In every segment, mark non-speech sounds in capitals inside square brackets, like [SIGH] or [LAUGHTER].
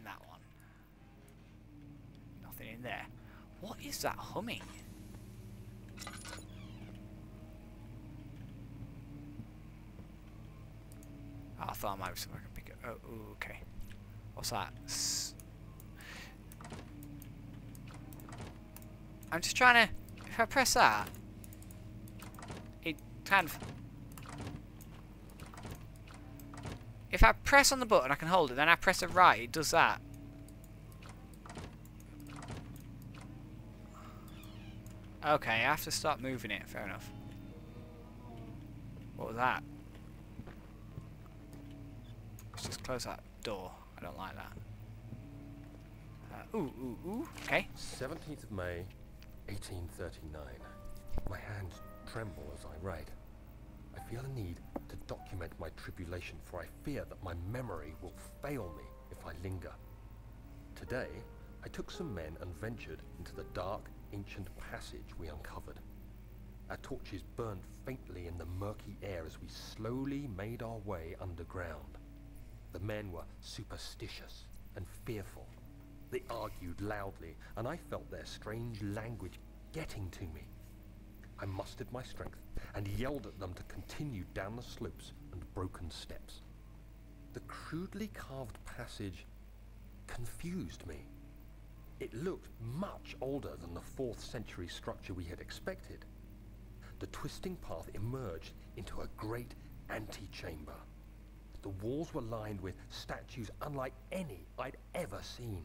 in that one. Nothing in there. What is that humming? Oh, I thought I might be something I can pick it. Oh, okay. What's that? S I'm just trying to. If I press that, it kind of. If I press on the button, I can hold it. Then I press it right, it does that. Okay, I have to start moving it. Fair enough. What was that? Let's just close that door. I don't like that. Uh, ooh, ooh, ooh. Okay. 17th of May, 1839. My hands tremble as I write. I feel a need to document my tribulation, for I fear that my memory will fail me if I linger. Today, I took some men and ventured into the dark, ancient passage we uncovered. Our torches burned faintly in the murky air as we slowly made our way underground. The men were superstitious and fearful. They argued loudly, and I felt their strange language getting to me. I mustered my strength and yelled at them to continue down the slopes and broken steps. The crudely carved passage confused me. It looked much older than the 4th century structure we had expected. The twisting path emerged into a great antechamber. The walls were lined with statues unlike any I'd ever seen.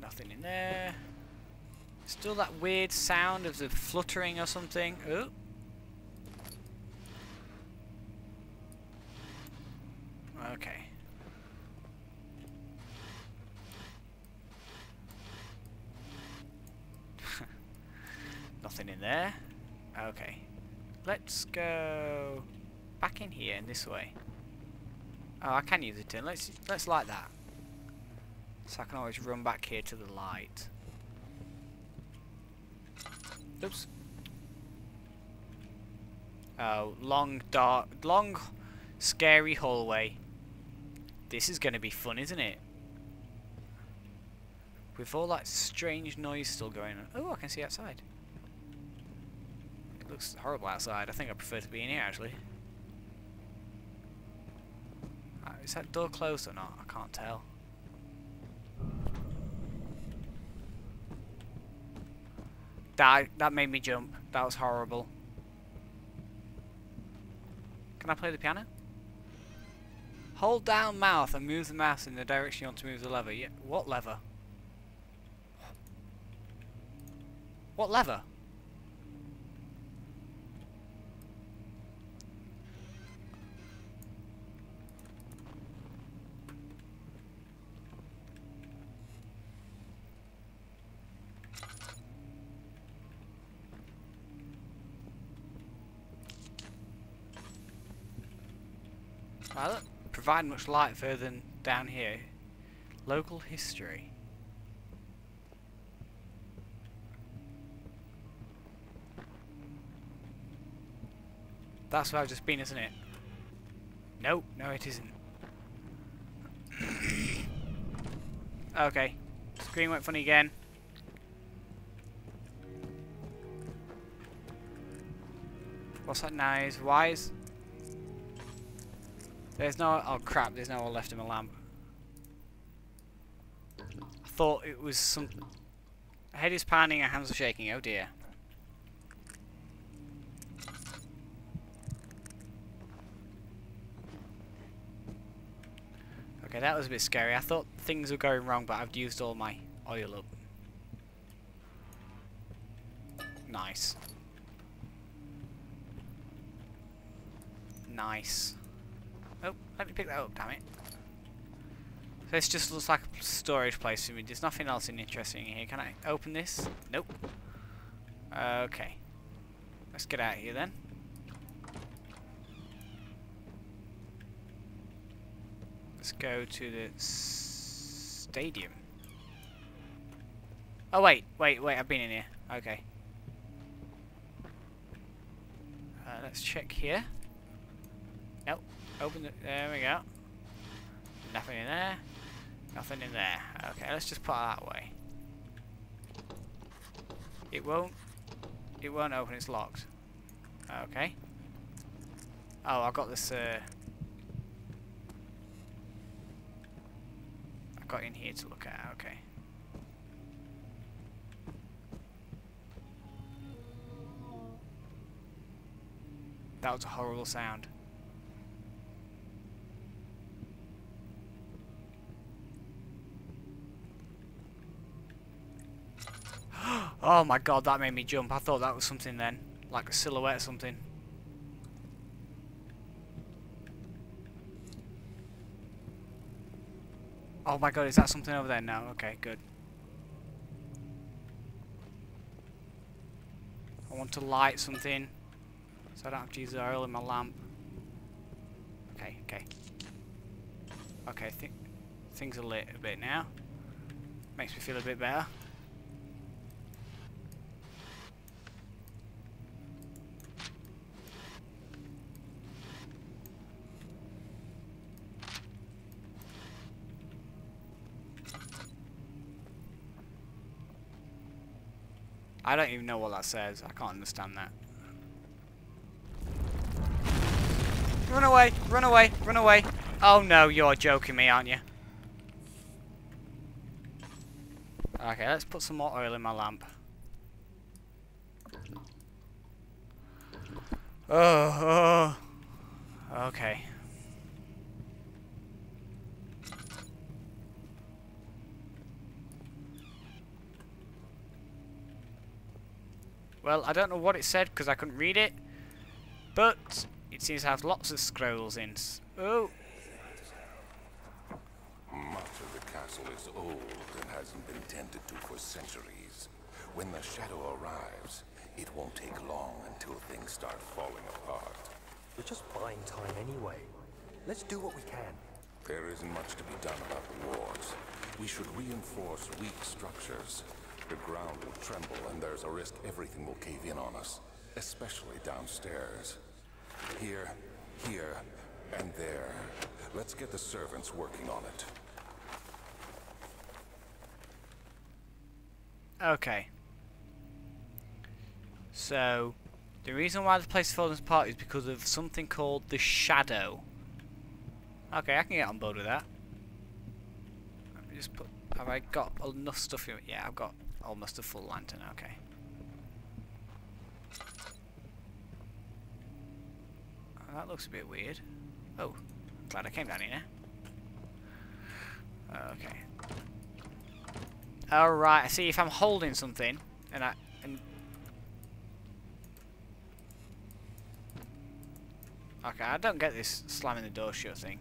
Nothing in there. Still that weird sound of the fluttering or something. Oh. Okay. [LAUGHS] Nothing in there. Okay. Let's go back in here in this way. Oh, I can use it in. Let's let's light that. So I can always run back here to the light. Oops. Oh, long, dark, long, scary hallway. This is going to be fun, isn't it? With all that strange noise still going on. Oh, I can see outside. It looks horrible outside. I think I prefer to be in here, actually. Uh, is that door closed or not? I can't tell. That, that made me jump. That was horrible. Can I play the piano? Hold down mouth and move the mouse in the direction you want to move the lever. Yeah, what lever? What lever? Well, that provide much light further than down here. Local history. That's where I've just been, isn't it? Nope, no it isn't. [COUGHS] okay. Screen went funny again. What's that noise? Why is... There's no... Oh crap, there's no oil left in my lamp. I thought it was some... Head is pounding and hands are shaking, oh dear. Okay, that was a bit scary. I thought things were going wrong, but I've used all my oil up. Nice. Nice. Let me pick that up, damn it. This just looks like a storage place for me. There's nothing else interesting here. Can I open this? Nope. Okay. Let's get out of here then. Let's go to the stadium. Oh wait, wait, wait, I've been in here. Okay. Uh, let's check here. Nope. Open the, there we go. Nothing in there. Nothing in there. Okay, let's just put it that way. It won't, it won't open, it's locked. Okay. Oh, I've got this, uh, I got in here to look at, okay. That was a horrible sound. Oh my god, that made me jump. I thought that was something then. Like a silhouette or something. Oh my god, is that something over there now? Okay, good. I want to light something. So I don't have to use the oil in my lamp. Okay, okay. Okay, th things are lit a bit now. Makes me feel a bit better. I don't even know what that says. I can't understand that. Run away! Run away! Run away! Oh no, you're joking me, aren't you? Okay, let's put some more oil in my lamp. Oh, oh. Okay. Well, I don't know what it said because I couldn't read it, but it seems to have lots of scrolls in. Oh! Much of the castle is old and hasn't been tended to for centuries. When the shadow arrives, it won't take long until things start falling apart. We're just buying time anyway. Let's do what we can. There isn't much to be done about the walls. We should reinforce weak structures. The ground will tremble and there's a risk everything will cave in on us, especially downstairs. Here, here, and there. Let's get the servants working on it. Okay. So, the reason why the place is falling apart is because of something called the Shadow. Okay, I can get on board with that. Let me just put... Have I got enough stuff in Yeah, I've got almost a full lantern, okay. Oh, that looks a bit weird. Oh, glad I came down here Okay. Alright, I see if I'm holding something, and I... And okay, I don't get this slamming the door shut thing.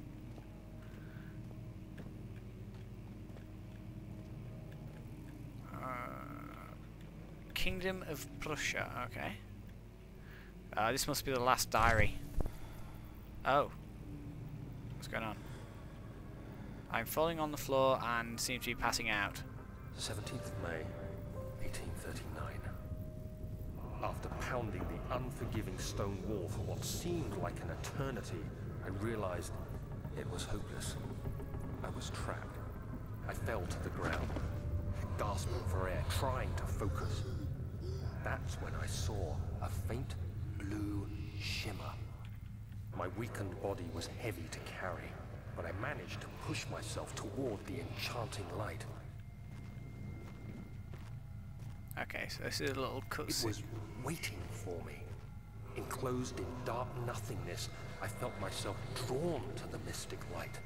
Kingdom of Prussia, okay. Uh, this must be the last diary. Oh. What's going on? I'm falling on the floor and seem to be passing out. 17th of May, 1839. After pounding the unforgiving stone wall for what seemed like an eternity, I realized it was hopeless. I was trapped. I fell to the ground, gasping for air, trying to focus. That's when I saw a faint blue shimmer. My weakened body was heavy to carry, but I managed to push myself toward the enchanting light. Okay, so this is a little cutscene. It was waiting for me. Enclosed in dark nothingness, I felt myself drawn to the mystic light.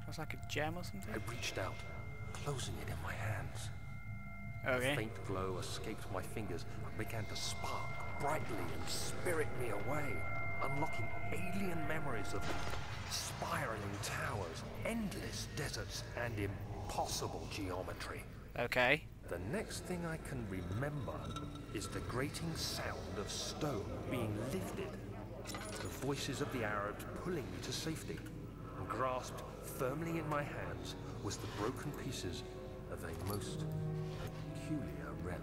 It was like a gem or something? I reached out, closing it in my hands. Okay. A faint glow escaped my fingers and began to spark brightly and spirit me away, unlocking alien memories of spiraling towers, endless deserts, and impossible geometry. Okay. The next thing I can remember is the grating sound of stone being lifted, the voices of the Arabs pulling me to safety, and grasped firmly in my hands was the broken pieces of a most peculiar relic.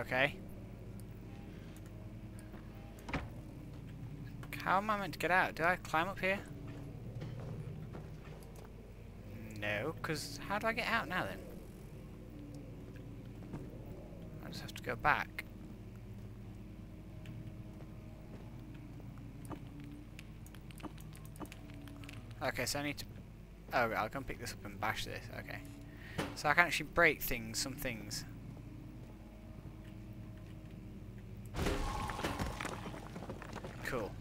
Okay. How am I meant to get out? Do I climb up here? No, because how do I get out now then? I just have to go back. Okay, so I need to... Oh, I'll come pick this up and bash this. Okay. So I can actually break things, some things. Cool.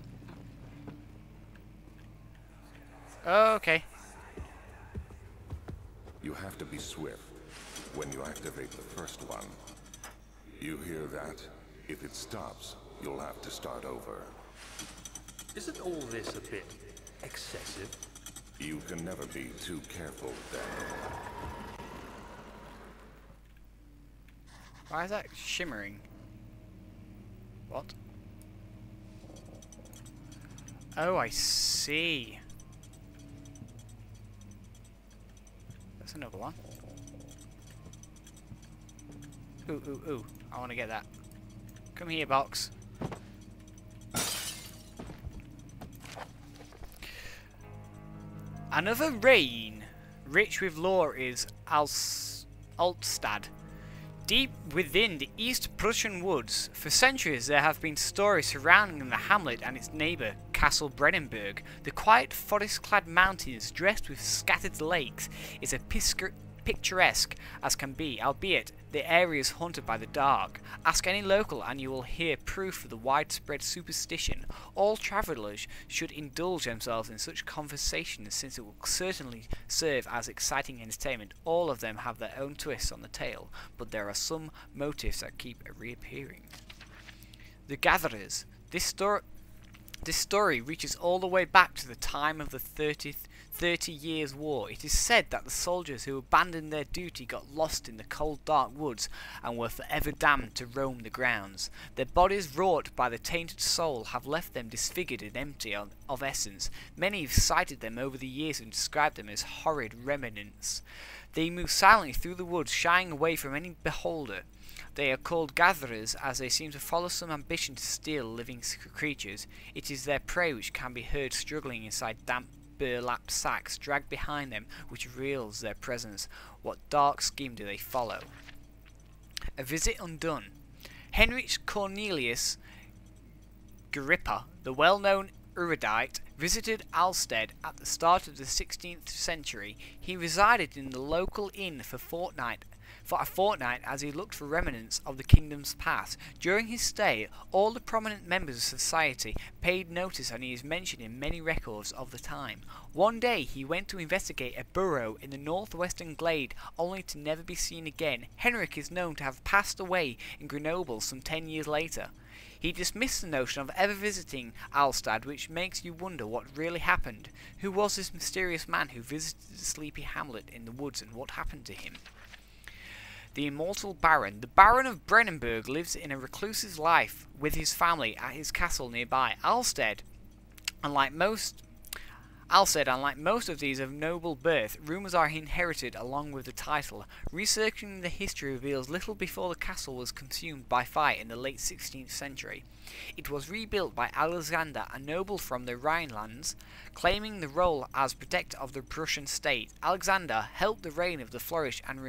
Okay. You have to be swift when you activate the first one. You hear that? If it stops, you'll have to start over. Isn't all this a bit excessive? You can never be too careful, Daniel. Why is that shimmering? What? Oh, I see. That's another one. Ooh, ooh, ooh. I want to get that. Come here, box. Another rain, rich with lore, is Als Altstadt. Deep within the East Prussian woods, for centuries there have been stories surrounding the hamlet and its neighbour, Castle Brennenburg. The quiet forest-clad mountains dressed with scattered lakes is as picturesque as can be, albeit the area is haunted by the dark. Ask any local and you will hear proof of the widespread superstition. All travellers should indulge themselves in such conversations since it will certainly serve as exciting entertainment. All of them have their own twists on the tale, but there are some motifs that keep reappearing. The Gatherers. This story this story reaches all the way back to the time of the 30th, 30 Years' War. It is said that the soldiers who abandoned their duty got lost in the cold dark woods and were forever damned to roam the grounds. Their bodies wrought by the tainted soul have left them disfigured and empty of essence. Many have sighted them over the years and described them as horrid remnants. They move silently through the woods, shying away from any beholder. They are called gatherers as they seem to follow some ambition to steal living creatures. It is their prey which can be heard struggling inside damp burlap sacks dragged behind them which reveals their presence. What dark scheme do they follow? A visit undone. Heinrich Cornelius Agrippa, the well-known erudite, visited Alstead at the start of the 16th century. He resided in the local inn for fortnight for a fortnight as he looked for remnants of the kingdom's past. During his stay, all the prominent members of society paid notice and he is mentioned in many records of the time. One day he went to investigate a burrow in the northwestern glade only to never be seen again. Henrik is known to have passed away in Grenoble some ten years later. He dismissed the notion of ever visiting Altstadt, which makes you wonder what really happened. Who was this mysterious man who visited the sleepy hamlet in the woods and what happened to him? The immortal Baron. The Baron of Brennenburg lives in a reclusive life with his family at his castle nearby. Alstead, unlike most Alstead, unlike most of these of noble birth, rumours are inherited along with the title. Researching the history reveals little before the castle was consumed by fire in the late 16th century. It was rebuilt by Alexander, a noble from the Rhinelands, claiming the role as protector of the Prussian state. Alexander helped the reign of the flourish and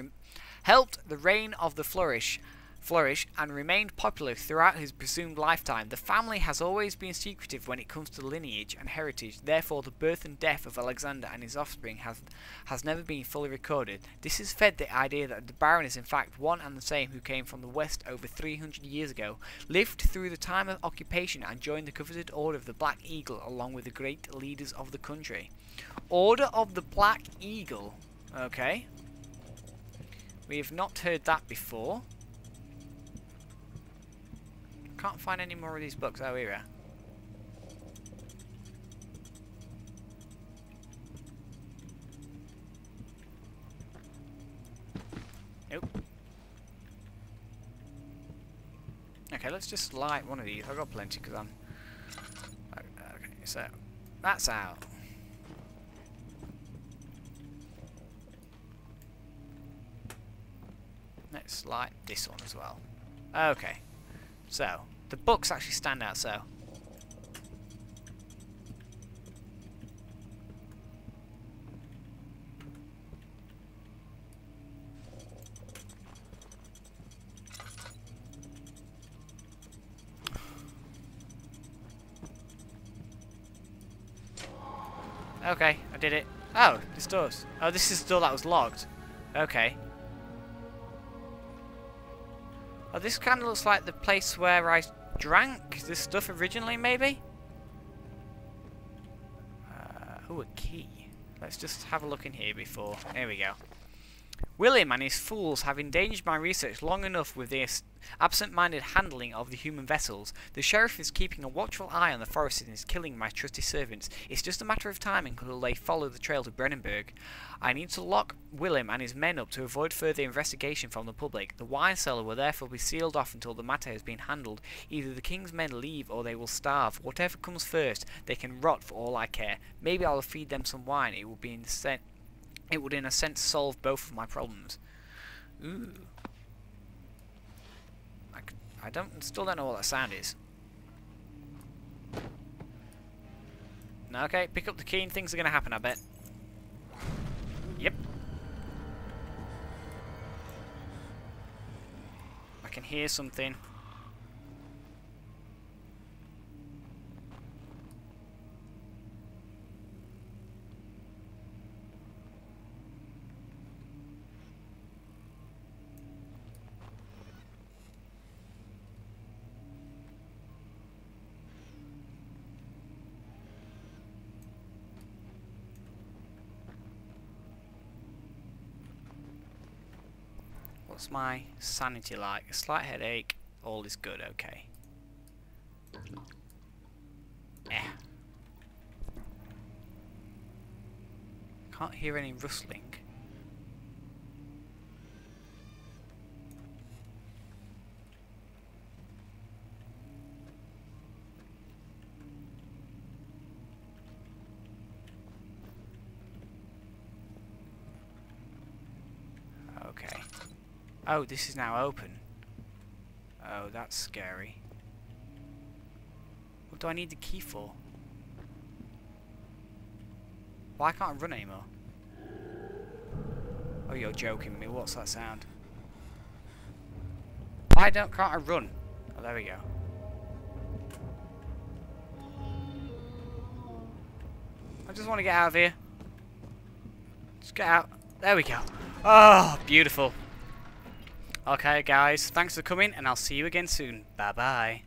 helped the reign of the flourish flourish and remained popular throughout his presumed lifetime. The family has always been secretive when it comes to lineage and heritage, therefore the birth and death of Alexander and his offspring has, has never been fully recorded. This has fed the idea that the Baron is in fact one and the same who came from the west over 300 years ago, lived through the time of occupation and joined the coveted Order of the Black Eagle along with the great leaders of the country. Order of the Black Eagle. Okay. We have not heard that before. Can't find any more of these books. Oh, here. Nope. Okay, let's just light one of these. I've got plenty because I'm... Okay, so that's out. Let's this one as well. Okay, so the books actually stand out so. Okay, I did it. Oh, this does. Oh, this is the door that was locked. Okay. This kind of looks like the place where I drank this stuff originally, maybe? Uh, oh, a key. Let's just have a look in here before. There we go. William and his fools have endangered my research long enough with their absent-minded handling of the human vessels. The sheriff is keeping a watchful eye on the forest and is killing my trusty servants. It's just a matter of time until they follow the trail to Brennenburg. I need to lock Willem and his men up to avoid further investigation from the public. The wine cellar will therefore be sealed off until the matter has been handled. Either the king's men leave or they will starve. Whatever comes first, they can rot for all I care. Maybe I'll feed them some wine. It will be in the sense it would in a sense solve both of my problems. Ooh. I, I don't, still don't know what that sound is. Okay, pick up the key and things are going to happen, I bet. Yep. I can hear something. What's my sanity like? A slight headache. All is good, okay. Eh. Can't hear any rustling. Okay. Oh, this is now open. Oh, that's scary. What do I need the key for? Why can't I run anymore? Oh, you're joking me. What's that sound? Why don't can't I run? Oh, there we go. I just want to get out of here. Just get out. There we go. Oh, beautiful. Okay, guys, thanks for coming, and I'll see you again soon. Bye-bye.